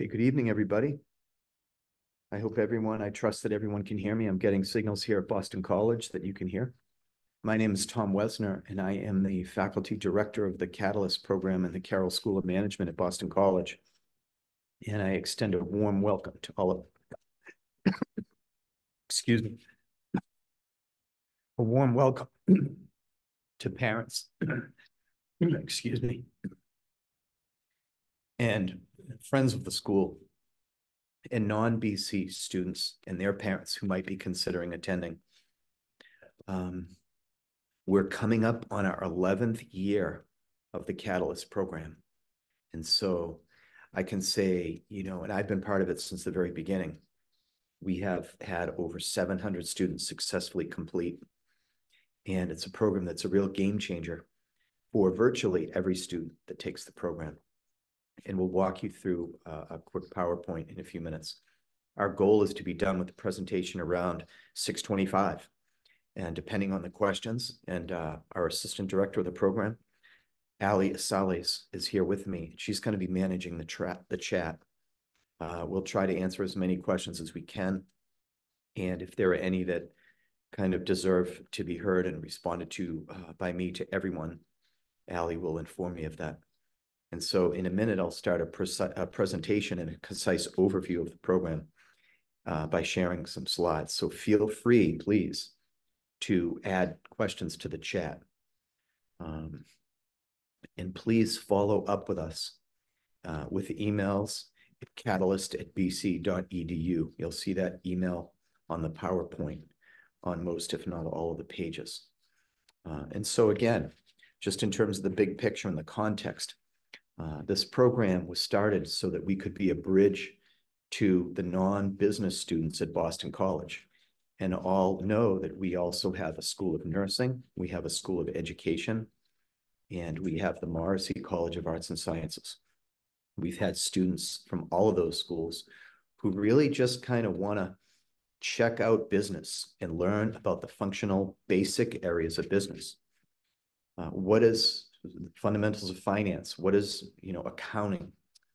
Hey, good evening, everybody. I hope everyone, I trust that everyone can hear me. I'm getting signals here at Boston College that you can hear. My name is Tom Wesner, and I am the faculty director of the Catalyst program in the Carroll School of Management at Boston College. And I extend a warm welcome to all of, excuse me, a warm welcome to parents, excuse me, and friends of the school and non-BC students and their parents who might be considering attending. Um, we're coming up on our 11th year of the Catalyst program. And so I can say, you know, and I've been part of it since the very beginning. We have had over 700 students successfully complete. And it's a program that's a real game changer for virtually every student that takes the program and we'll walk you through uh, a quick PowerPoint in a few minutes. Our goal is to be done with the presentation around 625. And depending on the questions, and uh, our assistant director of the program, Ali Asales, is here with me. She's going to be managing the, the chat. Uh, we'll try to answer as many questions as we can. And if there are any that kind of deserve to be heard and responded to uh, by me to everyone, Ali will inform me of that. And so in a minute, I'll start a, a presentation and a concise overview of the program uh, by sharing some slides. So feel free, please, to add questions to the chat. Um, and please follow up with us uh, with emails at catalyst at bc.edu. You'll see that email on the PowerPoint on most, if not all of the pages. Uh, and so again, just in terms of the big picture and the context, uh, this program was started so that we could be a bridge to the non-business students at Boston College. And all know that we also have a School of Nursing, we have a School of Education, and we have the Morrissey College of Arts and Sciences. We've had students from all of those schools who really just kind of want to check out business and learn about the functional basic areas of business. Uh, what is fundamentals of finance what is you know accounting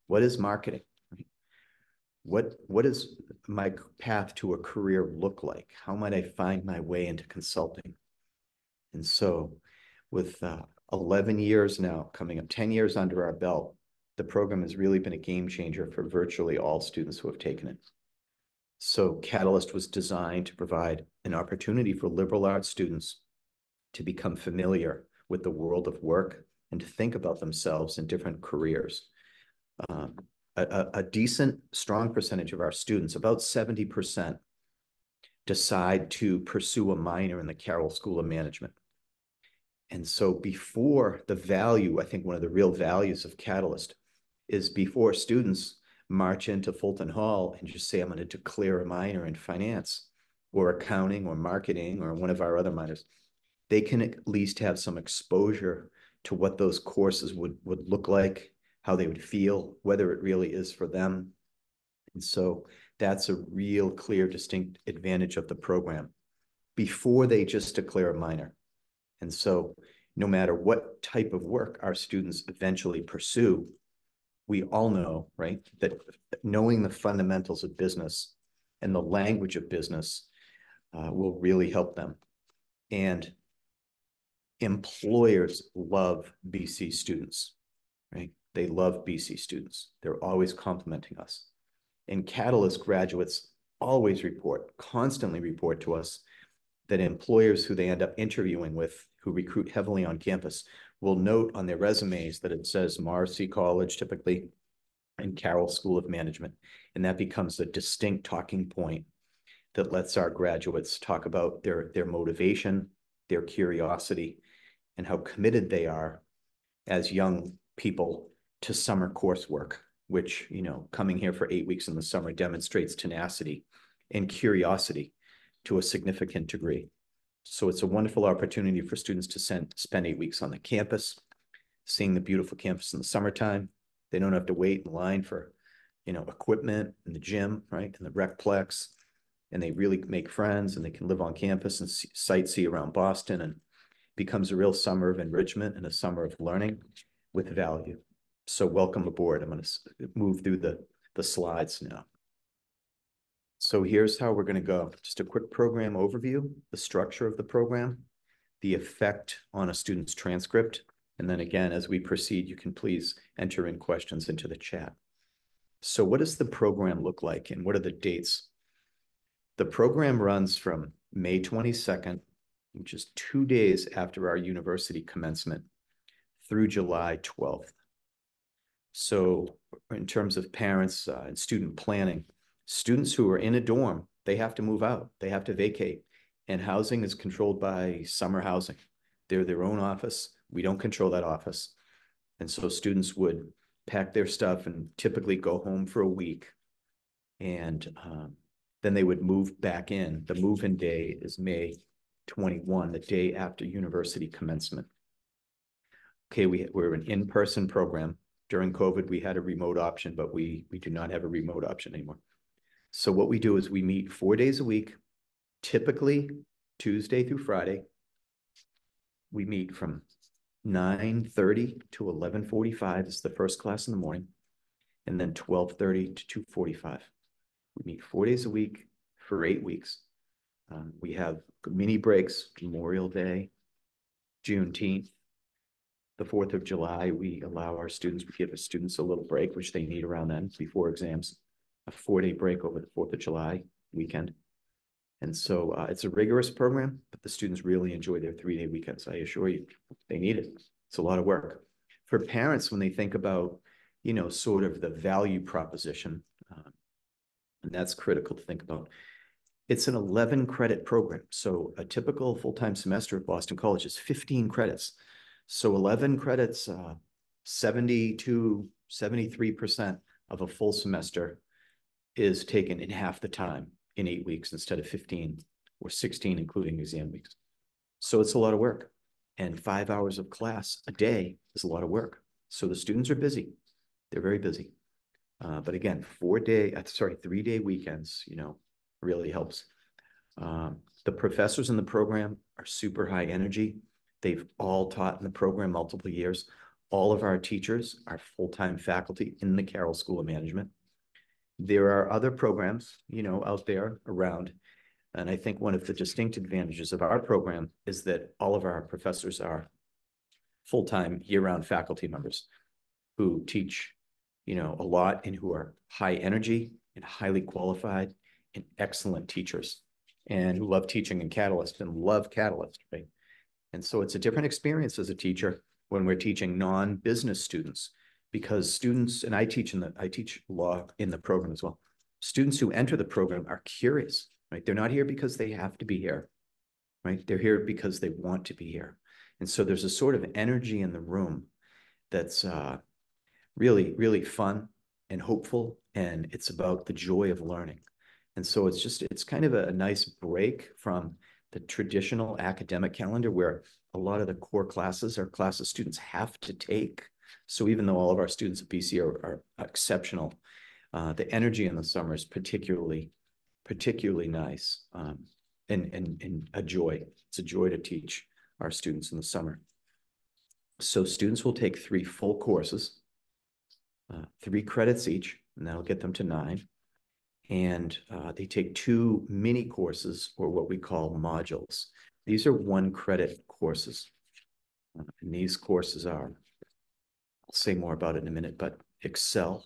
what is marketing what what does my path to a career look like? How might i find my way into consulting? And so with uh, 11 years now coming up 10 years under our belt the program has really been a game changer for virtually all students who have taken it. So catalyst was designed to provide an opportunity for liberal arts students to become familiar with the world of work and to think about themselves in different careers. Um, a, a, decent, strong percentage of our students, about 70%, decide to pursue a minor in the Carroll School of Management. And so before the value, I think one of the real values of Catalyst is before students march into Fulton Hall and just say, I'm going to declare a minor in finance or accounting or marketing or one of our other minors, they can at least have some exposure to what those courses would would look like, how they would feel, whether it really is for them. And so that's a real clear, distinct advantage of the program before they just declare a minor. And so no matter what type of work our students eventually pursue, we all know, right, that knowing the fundamentals of business and the language of business uh, will really help them. And employers love BC students, right? They love BC students. They're always complimenting us. And Catalyst graduates always report, constantly report to us that employers who they end up interviewing with, who recruit heavily on campus, will note on their resumes that it says Morrissey College typically and Carroll School of Management. And that becomes a distinct talking point that lets our graduates talk about their, their motivation, their curiosity, and how committed they are as young people to summer coursework, which, you know, coming here for eight weeks in the summer demonstrates tenacity and curiosity to a significant degree. So it's a wonderful opportunity for students to send, spend eight weeks on the campus, seeing the beautiful campus in the summertime. They don't have to wait in line for, you know, equipment in the gym, right, in the recplex, and they really make friends and they can live on campus and see, sightsee around Boston and becomes a real summer of enrichment and a summer of learning with value. So welcome aboard. I'm going to move through the, the slides now. So here's how we're going to go. Just a quick program overview, the structure of the program, the effect on a student's transcript. And then again, as we proceed, you can please enter in questions into the chat. So what does the program look like and what are the dates? The program runs from May 22nd, which is two days after our university commencement, through July 12th. So in terms of parents uh, and student planning, students who are in a dorm, they have to move out, they have to vacate. And housing is controlled by summer housing. They're their own office. We don't control that office. And so students would pack their stuff and typically go home for a week. And um, then they would move back in. The move-in day is May 21, the day after university commencement. Okay, we, we're an in-person program. During COVID, we had a remote option, but we, we do not have a remote option anymore. So what we do is we meet four days a week, typically Tuesday through Friday. We meet from 9.30 to 11.45 is the first class in the morning, and then 12.30 to 2.45. We meet four days a week for eight weeks. Um, we have mini breaks, Memorial Day, Juneteenth, the 4th of July. We allow our students, we give the students a little break, which they need around then before exams, a four-day break over the 4th of July weekend. And so uh, it's a rigorous program, but the students really enjoy their three-day weekends. I assure you, they need it. It's a lot of work. For parents, when they think about, you know, sort of the value proposition, uh, and that's critical to think about. It's an 11 credit program. So a typical full-time semester at Boston College is 15 credits. So 11 credits, uh, 70 to 73% of a full semester is taken in half the time in eight weeks instead of 15 or 16, including exam weeks. So it's a lot of work. And five hours of class a day is a lot of work. So the students are busy. They're very busy. Uh, but again, four day, uh, sorry, three day weekends, you know, really helps. Um, the professors in the program are super high energy. They've all taught in the program multiple years. All of our teachers are full-time faculty in the Carroll School of Management. There are other programs, you know, out there around. And I think one of the distinct advantages of our program is that all of our professors are full-time year-round faculty members who teach you know, a lot and who are high energy and highly qualified and excellent teachers and who love teaching in Catalyst and love Catalyst, right? And so it's a different experience as a teacher when we're teaching non-business students because students, and I teach in the, I teach law in the program as well. Students who enter the program are curious, right? They're not here because they have to be here, right? They're here because they want to be here. And so there's a sort of energy in the room that's uh, really, really fun and hopeful. And it's about the joy of learning. And so it's just, it's kind of a, a nice break from the traditional academic calendar where a lot of the core classes are classes students have to take. So even though all of our students at BC are, are exceptional, uh, the energy in the summer is particularly, particularly nice um, and, and, and a joy. It's a joy to teach our students in the summer. So students will take three full courses uh, three credits each, and that'll get them to nine. And uh, they take two mini courses or what we call modules. These are one credit courses. Uh, and these courses are, I'll say more about it in a minute, but Excel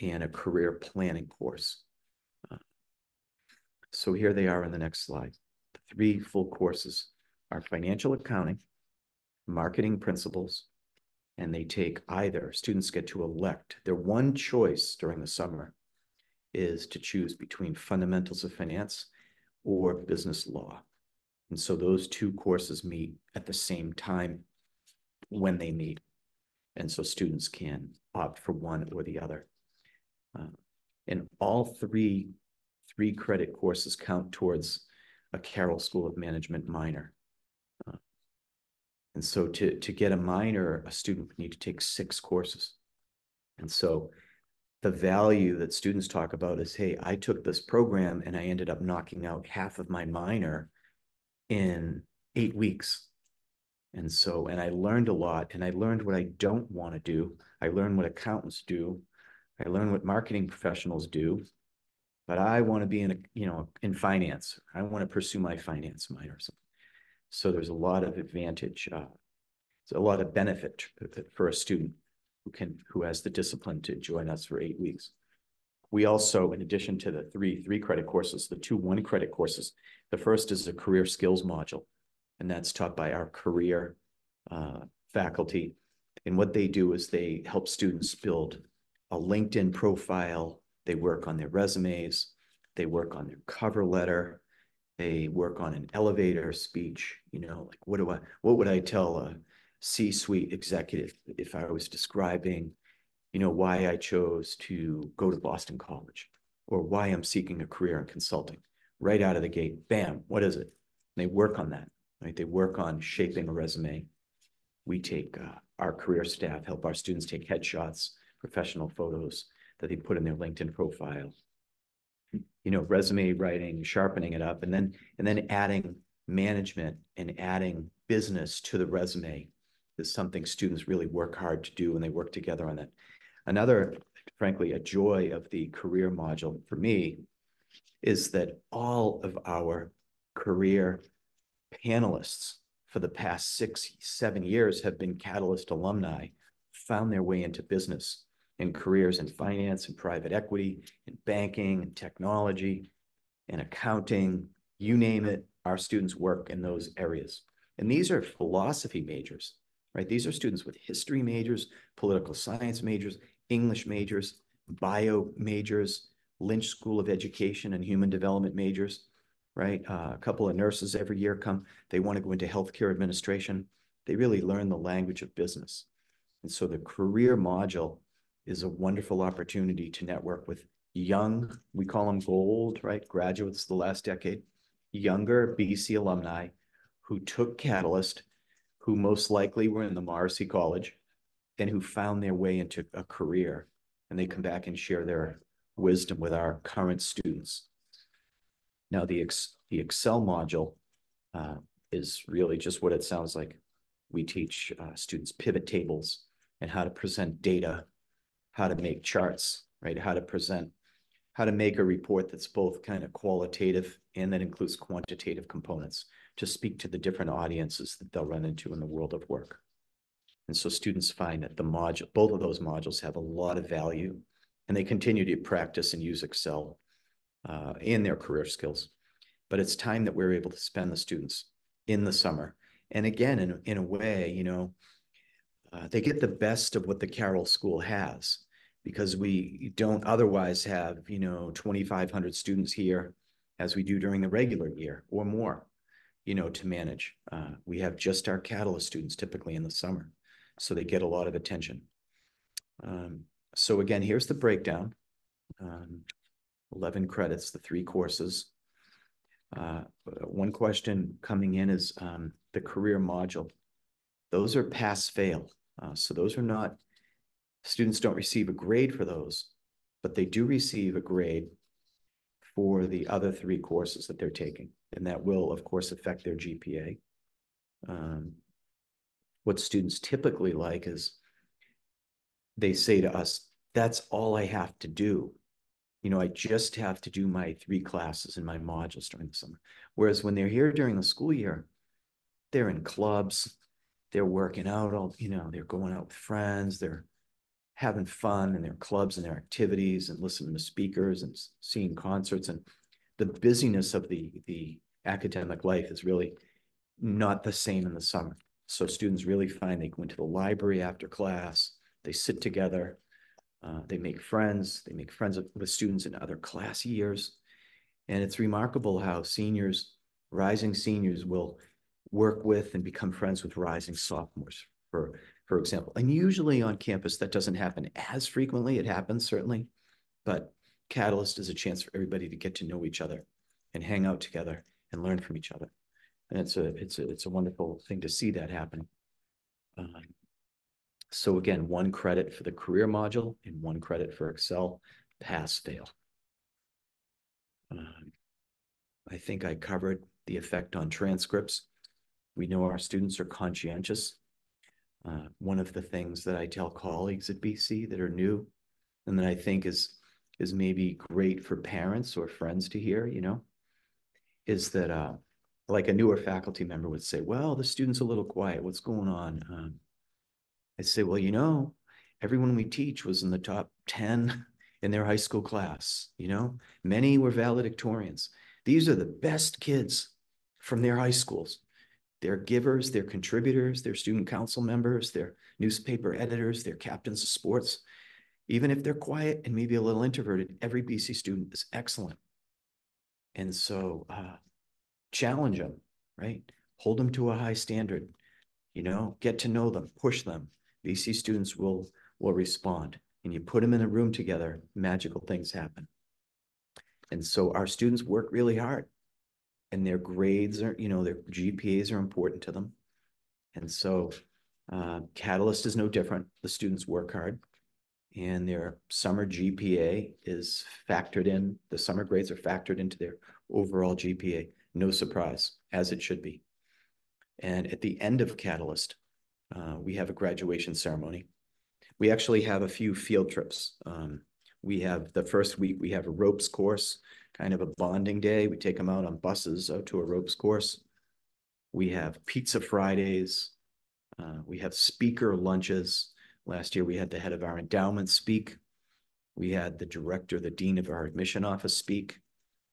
and a career planning course. Uh, so here they are in the next slide. The three full courses are financial accounting, marketing principles, and they take either. Students get to elect. Their one choice during the summer is to choose between fundamentals of finance or business law. And so those two courses meet at the same time when they meet. And so students can opt for one or the other. Uh, and all three three credit courses count towards a Carroll School of Management minor. And so to, to get a minor, a student would need to take six courses. And so the value that students talk about is, hey, I took this program and I ended up knocking out half of my minor in eight weeks. And so, and I learned a lot and I learned what I don't want to do. I learned what accountants do. I learned what marketing professionals do, but I want to be in a, you know, in finance. I want to pursue my finance minor. So there's a lot of advantage, uh, a lot of benefit for a student who can, who has the discipline to join us for eight weeks. We also, in addition to the three three credit courses, the two one credit courses, the first is a career skills module, and that's taught by our career uh, faculty. And what they do is they help students build a LinkedIn profile. They work on their resumes. They work on their cover letter. They work on an elevator speech. You know, like what do I, what would I tell a C-suite executive if I was describing, you know, why I chose to go to Boston College or why I'm seeking a career in consulting right out of the gate. Bam, what is it? And they work on that, right? They work on shaping a resume. We take uh, our career staff, help our students take headshots, professional photos that they put in their LinkedIn profile. You know, resume writing, sharpening it up, and then and then adding management and adding business to the resume is something students really work hard to do when they work together on that. Another, frankly, a joy of the career module for me is that all of our career panelists for the past six, seven years have been Catalyst alumni, found their way into business and careers in finance and private equity, in banking and technology and accounting, you name it, our students work in those areas. And these are philosophy majors, right? These are students with history majors, political science majors, English majors, bio majors, Lynch School of Education and Human Development majors, right? Uh, a couple of nurses every year come, they want to go into healthcare administration. They really learn the language of business. And so the career module is a wonderful opportunity to network with young, we call them gold, right? Graduates the last decade, younger BC alumni who took Catalyst, who most likely were in the Morrissey College, and who found their way into a career. And they come back and share their wisdom with our current students. Now, the, ex the Excel module uh, is really just what it sounds like. We teach uh, students pivot tables and how to present data how to make charts, right? How to present, how to make a report that's both kind of qualitative and that includes quantitative components to speak to the different audiences that they'll run into in the world of work. And so students find that the module, both of those modules have a lot of value and they continue to practice and use Excel uh, in their career skills. But it's time that we're able to spend the students in the summer. And again, in, in a way, you know, uh, they get the best of what the Carroll School has because we don't otherwise have, you know, 2,500 students here as we do during the regular year or more, you know, to manage. Uh, we have just our Catalyst students typically in the summer, so they get a lot of attention. Um, so again, here's the breakdown. Um, 11 credits, the three courses. Uh, one question coming in is um, the career module. Those are pass fail. Uh, so those are not Students don't receive a grade for those, but they do receive a grade for the other three courses that they're taking. And that will, of course, affect their GPA. Um, what students typically like is they say to us, that's all I have to do. You know, I just have to do my three classes in my modules during the summer. Whereas when they're here during the school year, they're in clubs, they're working out all, you know, they're going out with friends, they're having fun in their clubs and their activities and listening to speakers and seeing concerts and the busyness of the the academic life is really not the same in the summer. So students really find they go into the library after class they sit together uh, they make friends they make friends with, with students in other class years. And it's remarkable how seniors rising seniors will work with and become friends with rising sophomores for for example. And usually on campus, that doesn't happen as frequently. It happens, certainly. But Catalyst is a chance for everybody to get to know each other and hang out together and learn from each other. And it's a it's a it's a wonderful thing to see that happen. Um, so again, one credit for the career module and one credit for Excel, pass fail. Um, I think I covered the effect on transcripts. We know our students are conscientious uh, one of the things that I tell colleagues at BC that are new and that I think is is maybe great for parents or friends to hear, you know, is that uh, like a newer faculty member would say, well, the student's a little quiet. What's going on? Um, I say, well, you know, everyone we teach was in the top 10 in their high school class, you know, many were valedictorians. These are the best kids from their high schools. They're givers, they're contributors, they're student council members, they're newspaper editors, they're captains of sports. Even if they're quiet and maybe a little introverted, every BC student is excellent. And so uh, challenge them, right? Hold them to a high standard, you know, get to know them, push them. BC students will, will respond. And you put them in a room together, magical things happen. And so our students work really hard and their grades are, you know, their GPAs are important to them. And so uh, Catalyst is no different. The students work hard and their summer GPA is factored in. The summer grades are factored into their overall GPA. No surprise, as it should be. And at the end of Catalyst, uh, we have a graduation ceremony. We actually have a few field trips. Um, we have the first week, we have a ropes course, kind of a bonding day. We take them out on buses out to a ropes course. We have pizza Fridays. Uh, we have speaker lunches. Last year, we had the head of our endowment speak. We had the director, the dean of our admission office speak.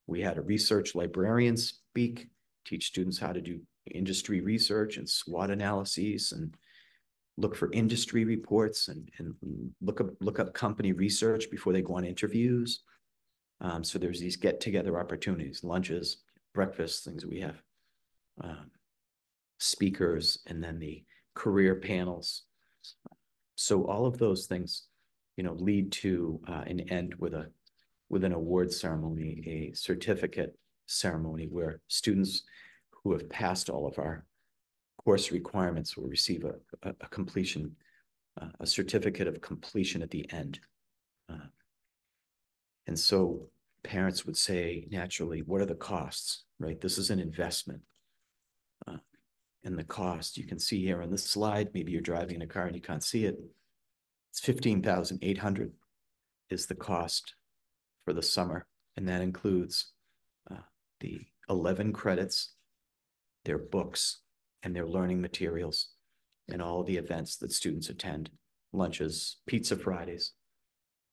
We had a research librarian speak, teach students how to do industry research and SWOT analyses and look for industry reports and, and look up look up company research before they go on interviews. Um, so there's these get together opportunities, lunches, breakfasts, things we have, um, speakers, and then the career panels. So all of those things, you know, lead to uh, an end with a with an award ceremony, a certificate ceremony where students who have passed all of our course requirements will receive a, a, a completion, uh, a certificate of completion at the end. Uh, and so parents would say naturally, what are the costs, right? This is an investment. Uh, and the cost you can see here on this slide, maybe you're driving in a car and you can't see it. It's 15,800 is the cost for the summer. And that includes uh, the 11 credits, their books, and their learning materials, and all the events that students attend, lunches, pizza Fridays.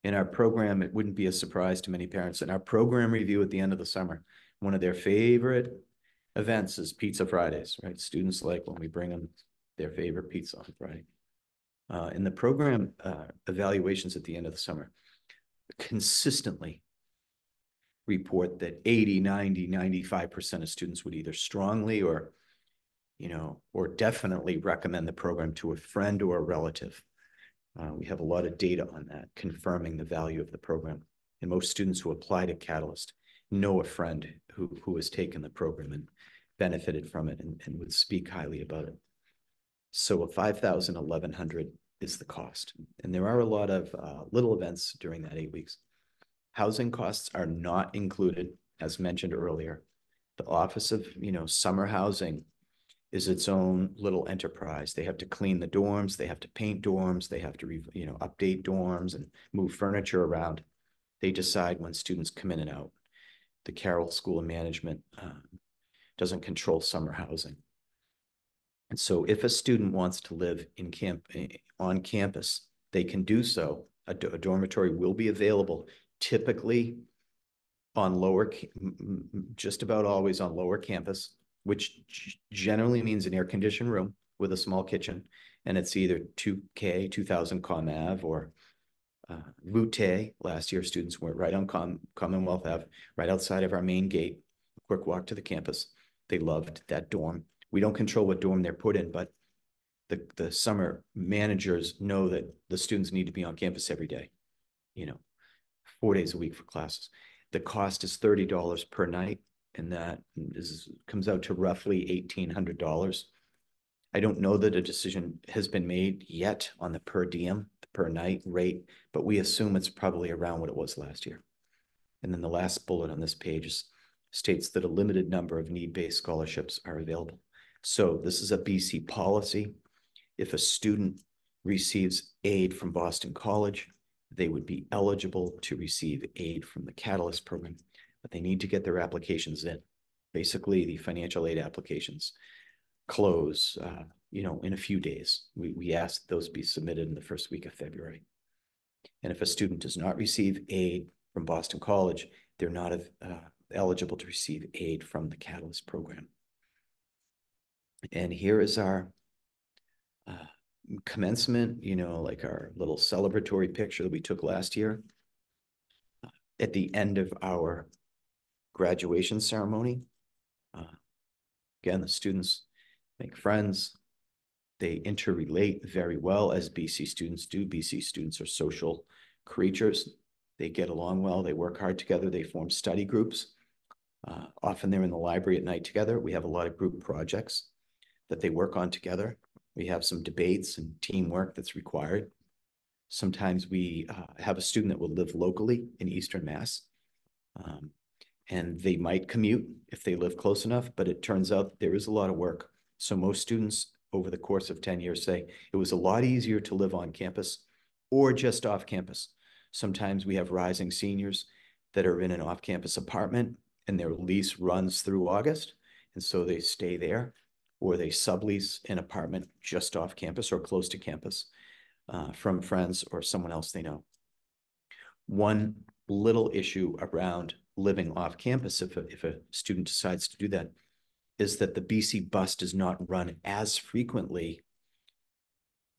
In our program, it wouldn't be a surprise to many parents. In our program review at the end of the summer, one of their favorite events is Pizza Fridays, right? Students like when we bring them their favorite pizza on Friday. Uh, in the program uh, evaluations at the end of the summer, consistently report that 80, 90, 95% of students would either strongly or, you know, or definitely recommend the program to a friend or a relative. Uh, we have a lot of data on that, confirming the value of the program. And most students who apply to Catalyst know a friend who, who has taken the program and benefited from it and, and would speak highly about it. So a 5,000, 1,100 is the cost. And there are a lot of uh, little events during that eight weeks. Housing costs are not included, as mentioned earlier. The Office of, you know, Summer Housing is its own little enterprise. They have to clean the dorms, they have to paint dorms, they have to, you know, update dorms and move furniture around. They decide when students come in and out. The Carroll School of Management um, doesn't control summer housing. And so if a student wants to live in camp eh, on campus, they can do so. A, a dormitory will be available typically on lower, just about always on lower campus, which generally means an air conditioned room with a small kitchen. And it's either 2K, 2000 ComAv or uh. Last year, students were right on Com Commonwealth Ave, right outside of our main gate, quick walk to the campus. They loved that dorm. We don't control what dorm they're put in, but the, the summer managers know that the students need to be on campus every day, you know, four days a week for classes. The cost is $30 per night, and that is comes out to roughly $1,800. I don't know that a decision has been made yet on the per diem, the per night rate, but we assume it's probably around what it was last year. And then the last bullet on this page is, states that a limited number of need-based scholarships are available. So this is a BC policy. If a student receives aid from Boston College, they would be eligible to receive aid from the Catalyst program, but they need to get their applications in. Basically, the financial aid applications close, uh, you know, in a few days. We, we ask those be submitted in the first week of February. And if a student does not receive aid from Boston College, they're not uh, eligible to receive aid from the Catalyst program. And here is our uh, commencement, you know, like our little celebratory picture that we took last year. At the end of our graduation ceremony, uh, again, the students make friends. They interrelate very well as BC students do. BC students are social creatures. They get along well. They work hard together. They form study groups. Uh, often they're in the library at night together. We have a lot of group projects that they work on together. We have some debates and teamwork that's required. Sometimes we uh, have a student that will live locally in Eastern Mass. Um, and they might commute if they live close enough, but it turns out there is a lot of work. So most students over the course of 10 years say it was a lot easier to live on campus or just off campus. Sometimes we have rising seniors that are in an off-campus apartment and their lease runs through August. And so they stay there or they sublease an apartment just off campus or close to campus uh, from friends or someone else they know. One little issue around living off campus, if a, if a student decides to do that, is that the BC bus does not run as frequently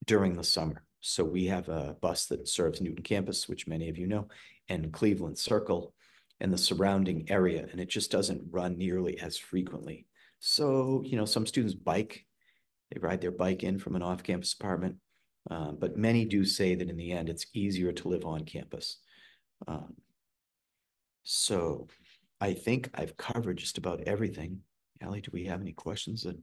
during the summer. So we have a bus that serves Newton campus, which many of you know, and Cleveland Circle and the surrounding area, and it just doesn't run nearly as frequently. So, you know, some students bike, they ride their bike in from an off-campus apartment, uh, but many do say that in the end, it's easier to live on campus. Um, so I think I've covered just about everything. Allie, do we have any questions that?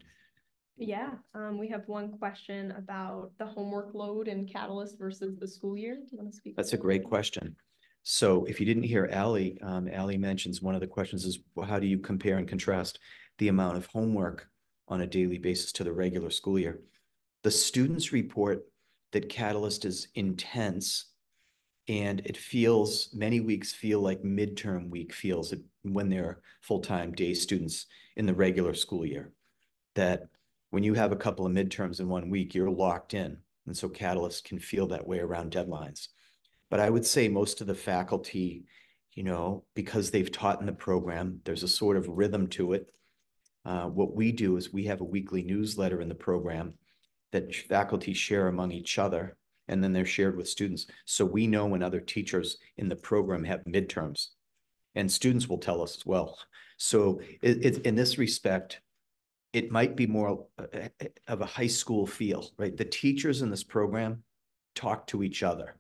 Yeah, um, we have one question about the homework load in Catalyst versus the school year. Do you want to speak? That's a great question. So if you didn't hear Allie, um, Allie mentions one of the questions is well, how do you compare and contrast the amount of homework on a daily basis to the regular school year. The students report that Catalyst is intense and it feels, many weeks feel like midterm week feels when they're full-time day students in the regular school year. That when you have a couple of midterms in one week, you're locked in. And so Catalyst can feel that way around deadlines. But I would say most of the faculty, you know, because they've taught in the program, there's a sort of rhythm to it. Uh, what we do is we have a weekly newsletter in the program that faculty share among each other, and then they're shared with students. So we know when other teachers in the program have midterms, and students will tell us as well. So it, it, in this respect, it might be more uh, uh, of a high school feel, right? The teachers in this program talk to each other,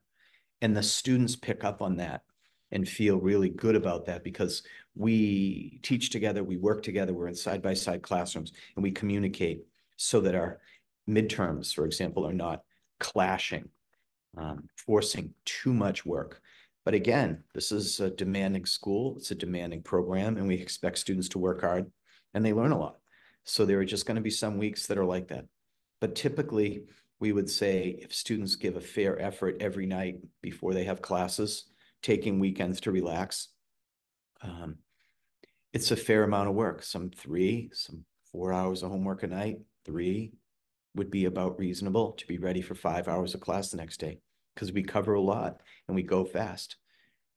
and the students pick up on that and feel really good about that because we teach together, we work together, we're in side by side classrooms, and we communicate so that our midterms, for example, are not clashing, um, forcing too much work. But again, this is a demanding school, it's a demanding program, and we expect students to work hard and they learn a lot. So there are just going to be some weeks that are like that. But typically, we would say if students give a fair effort every night before they have classes, taking weekends to relax, um, it's a fair amount of work. Some three, some four hours of homework a night, three would be about reasonable to be ready for five hours of class the next day because we cover a lot and we go fast,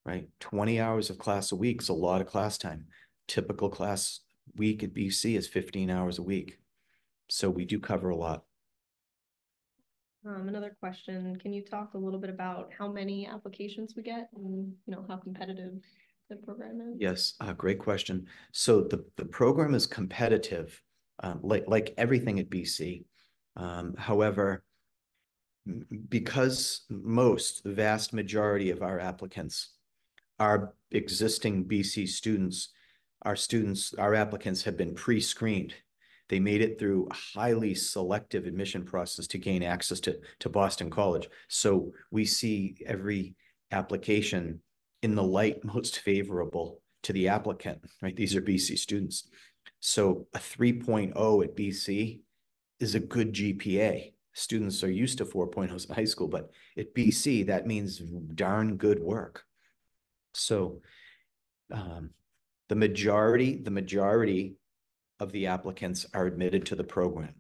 right? 20 hours of class a week is a lot of class time. Typical class week at BC is 15 hours a week. So we do cover a lot. Um, another question, can you talk a little bit about how many applications we get and, you know, how competitive the program is? Yes, uh, great question. So the, the program is competitive, um, like, like everything at BC. Um, however, because most, the vast majority of our applicants are existing BC students, our students, our applicants have been pre-screened. They made it through a highly selective admission process to gain access to, to Boston College. So we see every application in the light most favorable to the applicant, right? These are BC students. So a 3.0 at BC is a good GPA. students are used to 4.0s in high school, but at BC, that means darn good work. So um, the majority, the majority of the applicants are admitted to the program,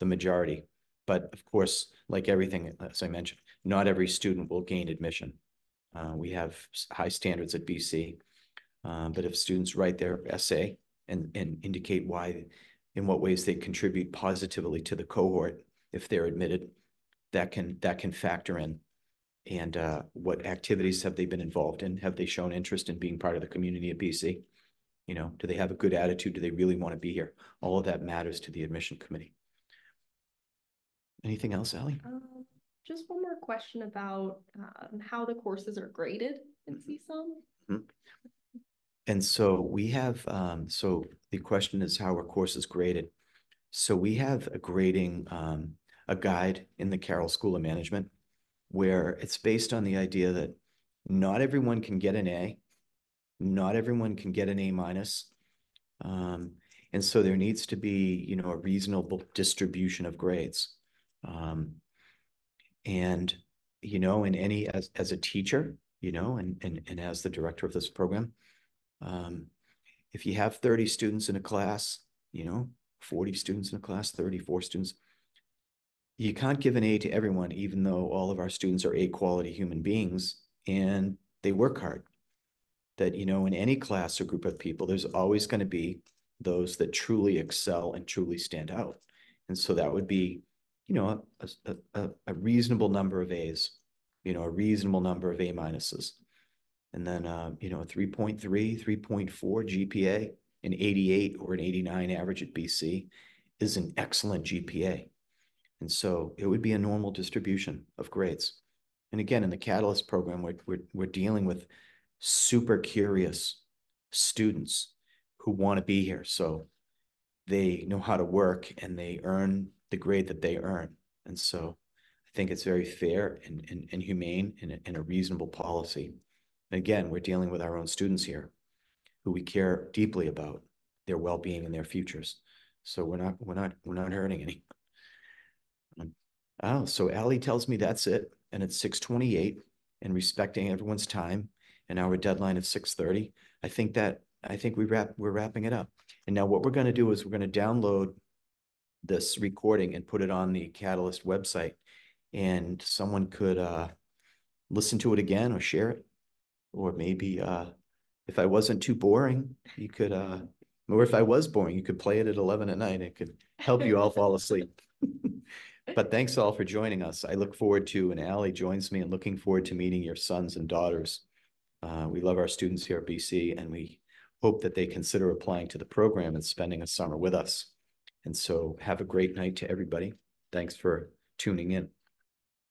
the majority. But of course, like everything, as I mentioned, not every student will gain admission. Uh, we have high standards at BC. Uh, but if students write their essay and, and indicate why, in what ways they contribute positively to the cohort, if they're admitted, that can, that can factor in. And uh, what activities have they been involved in? Have they shown interest in being part of the community at BC? You know, do they have a good attitude? Do they really want to be here? All of that matters to the admission committee. Anything else, Ally? Um, just one more question about, um, how the courses are graded in CSOM. And so we have, um, so the question is how are courses graded? So we have a grading, um, a guide in the Carroll School of Management where it's based on the idea that not everyone can get an A, not everyone can get an A minus. Um, and so there needs to be, you know, a reasonable distribution of grades. Um, and, you know, in any, as, as a teacher, you know, and, and, and as the director of this program, um, if you have thirty students in a class, you know, forty students in a class, thirty-four students, you can't give an A to everyone, even though all of our students are A-quality human beings and they work hard. That, you know, in any class or group of people, there's always going to be those that truly excel and truly stand out. And so that would be, you know, a, a, a, a reasonable number of As, you know, a reasonable number of A minuses. And then, uh, you know, a 3.3, 3.4 GPA, an 88 or an 89 average at BC is an excellent GPA. And so it would be a normal distribution of grades. And again, in the Catalyst program, we're, we're, we're dealing with super curious students who want to be here. So they know how to work and they earn the grade that they earn. And so I think it's very fair and, and, and humane and, and a reasonable policy. And again, we're dealing with our own students here who we care deeply about their well-being and their futures. So we're not, we're not, we're not hurting any. Oh, so Ally tells me that's it, and it's six twenty-eight, and respecting everyone's time and our deadline of six thirty. I think that, I think we wrap, we're wrapping it up. And now what we're gonna do is we're gonna download this recording and put it on the Catalyst website. And someone could uh listen to it again or share it. Or maybe uh if I wasn't too boring, you could uh, or if I was boring, you could play it at eleven at night. It could help you all fall asleep. But thanks all for joining us. I look forward to, and Ally joins me in looking forward to meeting your sons and daughters. Uh, we love our students here at BC and we hope that they consider applying to the program and spending a summer with us. And so have a great night to everybody. Thanks for tuning in.